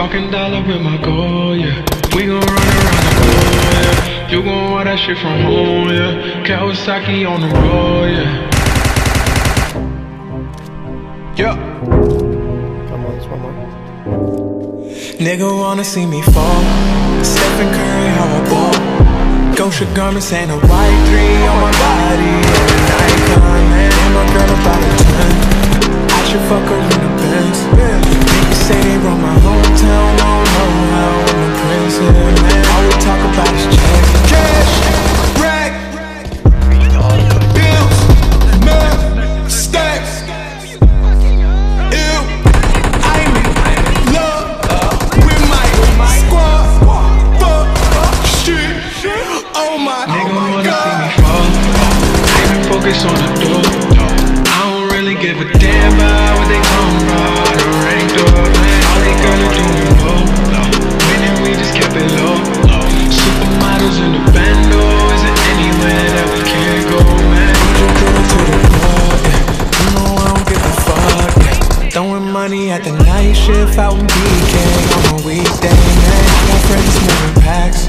Talking dollar with my goal, yeah. We gon' run around the globe, yeah. You gon' want that shit from home, yeah. Kawasaki on the road, yeah. Yeah. Come on, one more. Nigga wanna see me fall. Stephen Curry, how I ball. Gosha garments and a white three on my body. An icon, man. My girl about a ten. I should fuck her in the Benz. Niggas say they run my hometown. Don't know how I'm the here, man. All we talk about is checks. Cash, rag, bills, mail, stacks. Ew, I'm in love with my squad. Fuck shit. Oh my, oh Nigga wanna see me fall. I been focused on the door. I don't really give a damn about shift out in BK on a weekday, eh? man. My friends moving packs.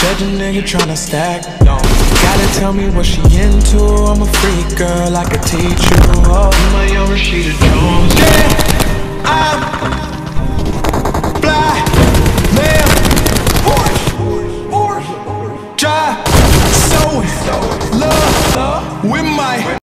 Judge a nigga tryna stack. Gotta tell me what she into. I'm a freak girl, I could teach you. Oh, my young Rashida Jones. Yeah, I'm fly, man, Porsche, Porsche, drive, so love with my.